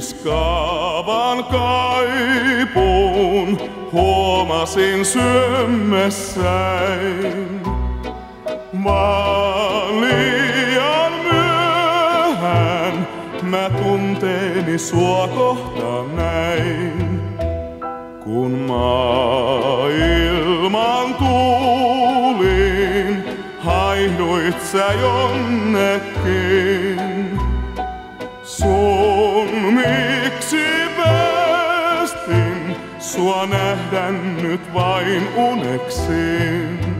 Ruiskaavan kaipuun huomasin syömmessäin. Vaan liian myöhään mä tunteeni sua kohtaan näin. Kun maailman tuulin haihduit sä jonnekin. Sun miksi päästin sua nähdä nyt vain uneksin?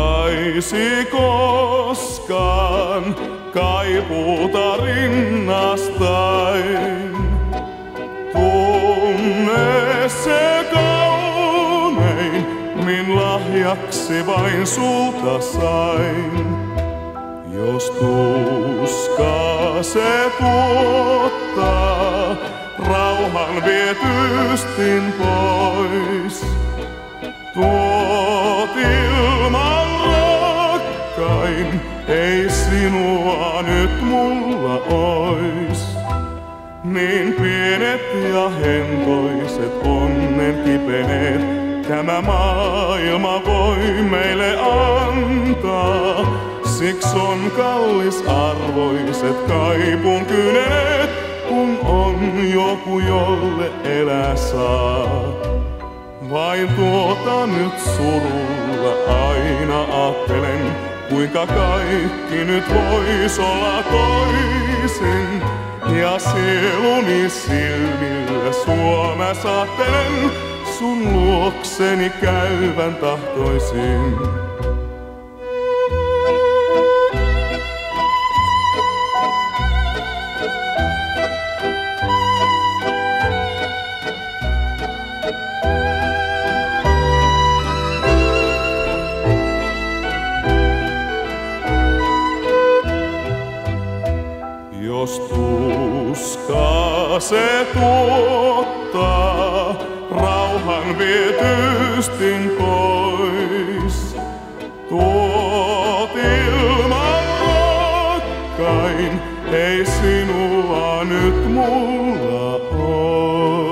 Antaisi koskaan kaipuuta rinnastain. Tunne se kaunein, min lahjaksi vain sulta sain. Jos tuskaa se tuottaa, rauhan vie tystin pois. Ei sinua nyt mulla ois. Niin pienet ja hentoiset onnen kipeneet, tämä maailma voi meille antaa. Siksi on kallis arvoiset kaipun kyneet, kun on joku, jolle elää saa. Vain tuota nyt surulla aina ajattelen, kuinka kaikki nyt vois olla toisin. Ja sieluni silmillä sua mä saattelen, sun luokseni käyvän tahtoisin. Jos tuskaa se tuottaa, rauhan vie tystin pois. Tuot ilman rakkain, ei sinua nyt mulla ois.